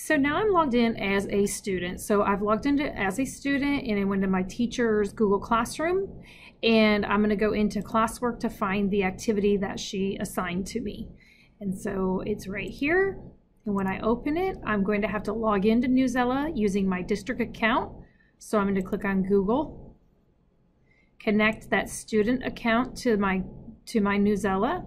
So now I'm logged in as a student. So I've logged into as a student and I went to my teacher's Google Classroom and I'm going to go into classwork to find the activity that she assigned to me. And so it's right here. And when I open it, I'm going to have to log into Newsela using my district account. So I'm going to click on Google, connect that student account to my to my Newsela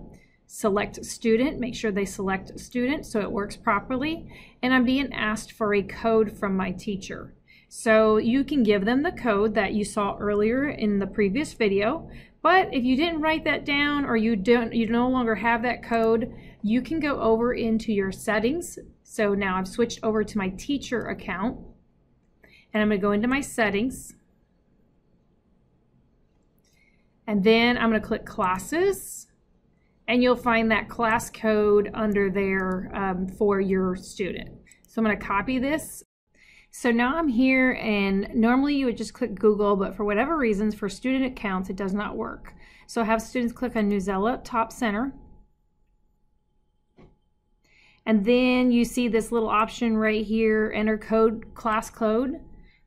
select student, make sure they select student so it works properly. And I'm being asked for a code from my teacher. So you can give them the code that you saw earlier in the previous video. But if you didn't write that down or you don't you no longer have that code, you can go over into your settings. So now I've switched over to my teacher account. And I'm going to go into my settings. And then I'm going to click classes and you'll find that class code under there um, for your student. So I'm going to copy this. So now I'm here and normally you would just click Google, but for whatever reasons for student accounts, it does not work. So have students click on Newsela top center. And then you see this little option right here, enter code, class code.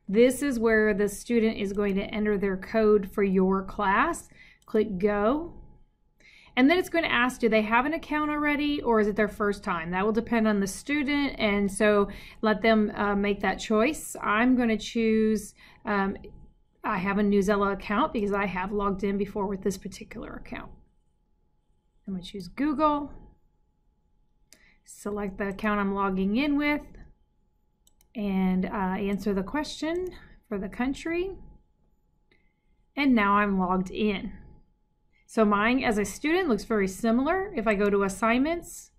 This is where the student is going to enter their code for your class. Click go. And then it's going to ask, do they have an account already or is it their first time? That will depend on the student. And so let them uh, make that choice. I'm going to choose, um, I have a Newsela account because I have logged in before with this particular account. I'm going to choose Google, select the account I'm logging in with, and uh, answer the question for the country. And now I'm logged in. So mine as a student looks very similar. If I go to assignments,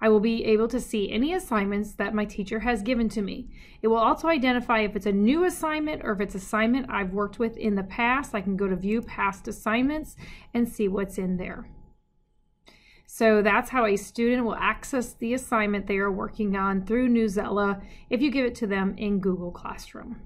I will be able to see any assignments that my teacher has given to me. It will also identify if it's a new assignment or if it's assignment I've worked with in the past. I can go to view past assignments and see what's in there. So that's how a student will access the assignment they are working on through Newsela if you give it to them in Google Classroom.